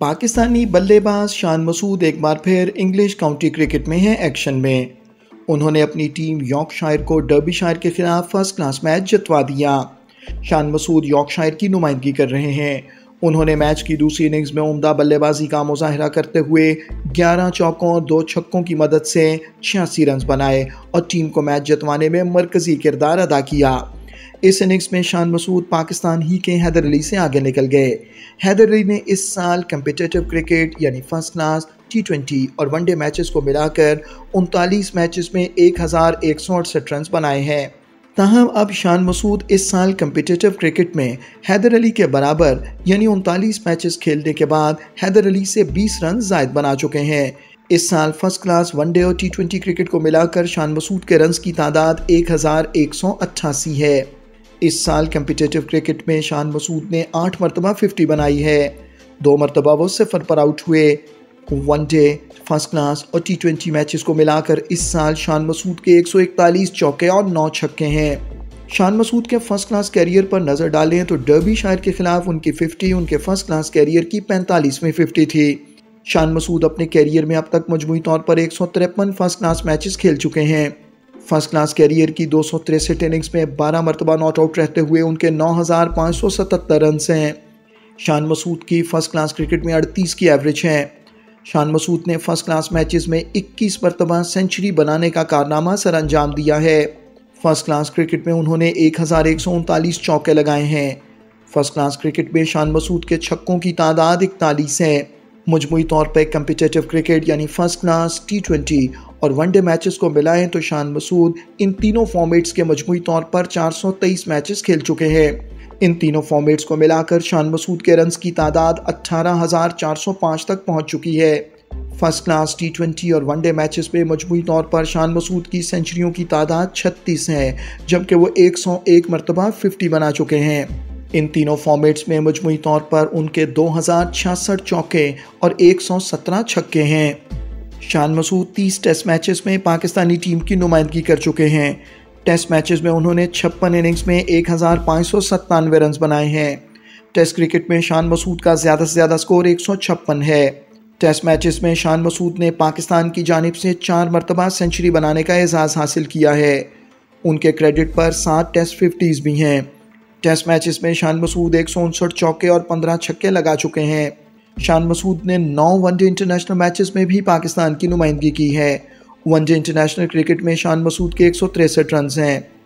पाकिस्तानी बल्लेबाज शान मसूद एक बार फिर इंग्लिश काउंटी क्रिकेट में हैं एक्शन में। उन्होंने अपनी टीम यॉर्कशायर को डर्बी शायर के खिलाफ फ़र्स्ट क्लास मैच जितवा दिया। शान मसूद यॉर्कशायर की नुमाइंदगी कर रहे हैं। उन्होंने मैच की दूसरी इनिंग्स में उमदा बल्लेबाजी का मुजाहरा करते हुए 11 चौकों और दो छक्कों की मदद से छियासी रन बनाए और टीम को मैच जितवाने में मरकजी किरदार अदा किया। इस इनिंग्स में शान मसूद पाकिस्तान ही के हैदर अली से आगे निकल गए। हैदर अली ने इस साल कम्पिटेटिव क्रिकेट यानी फ़र्स्ट क्लास टी ट्वेंटी और वनडे मैचेस को मिलाकर उनतालीस मैचेस में एक हज़ार एक सौ अड़सठ रन बनाए हैं। ताहम अब शान मसूद इस साल कम्पिटेटिव क्रिकेट में हैदर अली के बराबर यानी उनतालीस मैचेस खेलने के बाद हैदर अली से 20 रन जायद बना चुके हैं। इस साल फ़र्स्ट क्लास वनडे और टी ट्वेंटी क्रिकेट को मिलाकर शान मसूद के रन्स की तादाद एक हज़ार एक सौ अट्ठासी है। इस साल कम्पिटेटिव क्रिकेट में शान मसूद ने आठ मरतबा फिफ्टी बनाई है। दो मरतबा वो सिफर पर आउट हुए। वनडे, फ़र्स्ट क्लास और टी ट्वेंटी मैचेस को मिलाकर इस साल शान मसूद के एक सौ इकतालीस चौके और नौ छक्के हैं। शान मसूद के फ़र्स्ट क्लास कैरियर पर नज़र डालें तो डर्बी शायर के खिलाफ उनकी 50 उनके फ़र्स्ट क्लास कैरियर की पैंतालीसवीं फिफ्टी थी। शान मसूद अपने कैरियर में अब तक मजमू तौर पर एक सौ तिरपन फ़र्स्ट क्लास मैचेस खेल चुके हैं। फ़र्स्ट क्लास कैरियर की दो सौ तिरसठ इनिंग्स में बारह मरतबा नॉट आउट रहते हुए उनके नौ हज़ार पाँच सौ सतहत्तर रन हैं। शान मसूद की फ़र्स्ट क्लास क्रिकेट में अड़तीस की एवरेज है। शान मसूद ने फ़र्स्ट क्लास मैचेस में 21 मरतबा सेंचुरी बनाने का कारनामा सर अंजाम दिया है। फ़र्स्ट क्लास क्रिकेट में उन्होंने एक हज़ार एक सौ उनतालीस चौके लगाए हैं। फ़र्स्ट क्लास क्रिकेट में शान मसूद के छक्कों की तादाद इकतालीस है। मजमू तौर पर कम्पिटेटिव क्रिकेट यानी फ़र्स्ट क्लास टी ट्वेंटी और वनडे मैचेस को मिलाएँ तो शान मसूद इन तीनों फॉर्मेट्स के मजमू तौर पर 423 मैचेस खेल चुके हैं। इन तीनों फॉर्मेट्स को मिलाकर शान मसूद के रन्स की तादाद 18,405 तक पहुँच चुकी है। फ़र्स्ट क्लास टी ट्वेंटी और वनडे मैचेस में मजमू तौर पर शान मसूद की सेंचुरियों की तादाद 36 है जबकि वो 101 मरतबा 50 बना चुके हैं। इन तीनों फॉर्मेट्स में मजमू तौर पर उनके दो हज़ार छियासठ चौके और 117 छक्के हैं। शान मसूद तीस टेस्ट मैचेस में पाकिस्तानी टीम की नुमाइंदगी कर चुके हैं। टेस्ट मैचेस में उन्होंने छप्पन इनिंग्स में एक हज़ार पाँच सौ सत्तानवे रन बनाए हैं। टेस्ट क्रिकेट में शान मसूद का ज़्यादा से ज़्यादा स्कोर एक सौ छप्पन है। टेस्ट मैचेस में शान मसूद ने पाकिस्तान की जानब से चार मरतबा सेंचुरी बनाने का एजाज़ हासिल किया है। उनके क्रेडिट पर सात टेस्ट फिफ्टीज़ भी हैं। टेस्ट मैचेस में शान मसूद एक सौ उनसठ चौके और पंद्रह छक्के लगा चुके हैं। शान मसूद ने नौ वनडे इंटरनेशनल मैचेस में भी पाकिस्तान की नुमाइंदगी की है। वनडे इंटरनेशनल क्रिकेट में शान मसूद के एक सौ तिरसठ रन हैं।